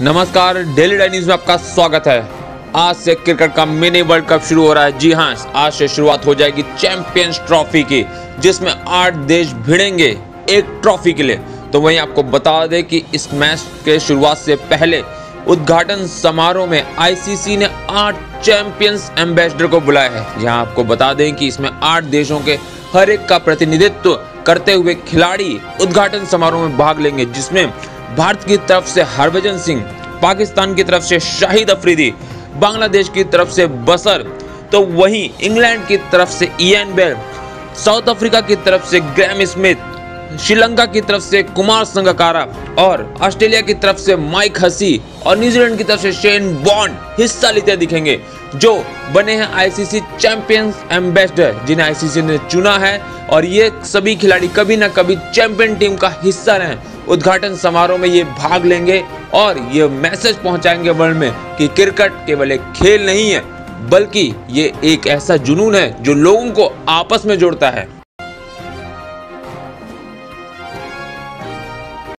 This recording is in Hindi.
नमस्कार डेली डाई न्यूज़ में आपका स्वागत है। आज से क्रिकेट का मिनी वर्ल्ड कप शुरू हो रहा है। जी हाँ आज से शुरुआत हो जाएगी चैंपियंस ट्रॉफी की, जिसमें आठ देश भिड़ेंगे एक ट्रॉफी के लिए। तो वहीं आपको बता दें कि इस मैच के शुरुआत से पहले उद्घाटन समारोह में आईसीसी ने आठ चैंपियंस एम्बेसडर को बुलाया है। यहाँ आपको बता दें कि इसमें आठ देशों के हर एक का प्रतिनिधित्व करते हुए खिलाड़ी उद्घाटन समारोह में भाग लेंगे, जिसमें भारत की तरफ़ से हरभजन सिंह, पाकिस्तान की तरफ़ से शाहिद अफरीदी, बांग्लादेश की तरफ़ से बसर तो वहीं इंग्लैंड की तरफ़ से इयन बेल, साउथ अफ्रीका की तरफ़ से ग्रैम स्मिथ, श्रीलंका की तरफ़ से कुमार संगकारा और ऑस्ट्रेलिया की तरफ़ से माइक हसी और न्यूजीलैंड की तरफ़ से शेन बॉन्ड हिस्सा लेते दिखेंगे, जो बने हैं आईसीसी चैंपियंस एम्बेसडर जिन्हें आईसीसी ने चुना है और ये सभी खिलाड़ी कभी ना कभी चैंपियन टीम का हिस्सा रहे उद्घाटन समारोह में ये भाग लेंगे और ये मैसेज पहुंचाएँगे वर्ल्ड में कि क्रिकेट केवल एक खेल नहीं है, बल्कि ये एक ऐसा जुनून है जो लोगों को आपस में जोड़ता है।